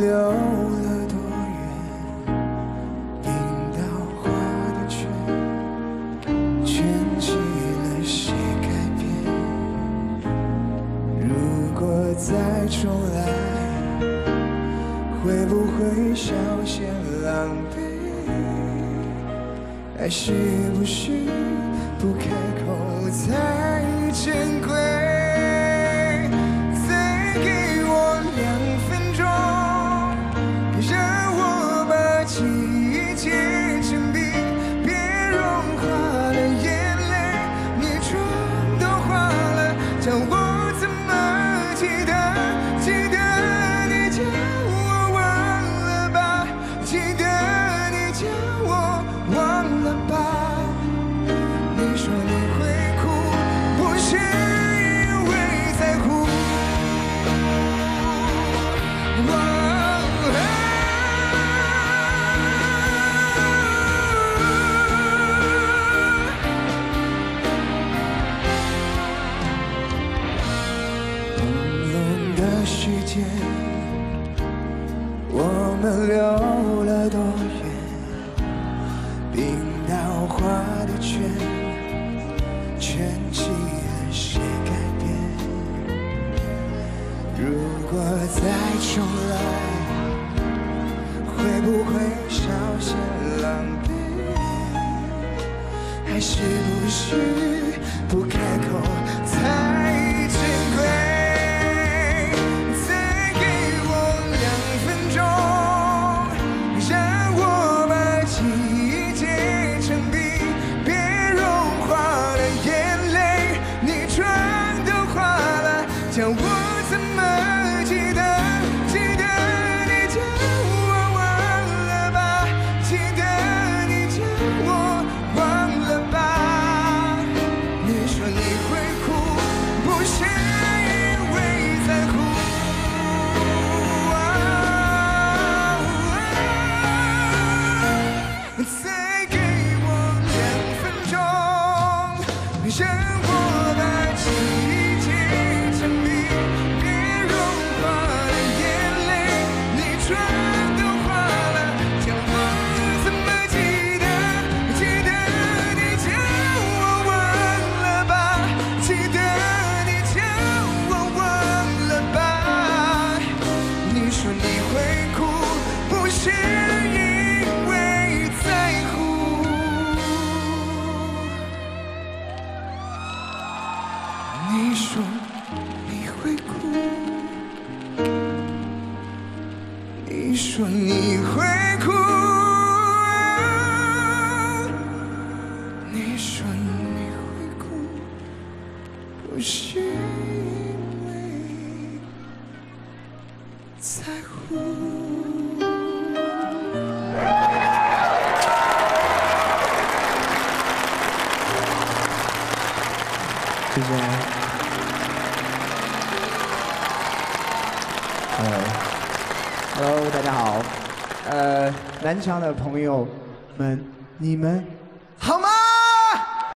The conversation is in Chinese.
流了多远？冰刀划的圈，圈起了谁改变？如果再重来，会不会稍显狼狈？爱是不是不开口才珍的世界，我们溜了多远？冰刀划的圈，圈起了谁改变？如果再重来，会不会稍显狼狈？还是不是不开口叫我怎么记得？记得你叫我忘了吧，记得你叫我忘了吧。你说你会哭，不是因为在乎。再给我两分钟，只因为在乎。你说你会哭你说你会哭你说你会哭不是因为在乎。谢谢。呃，Hello，大家好。呃，南昌的朋友们，你们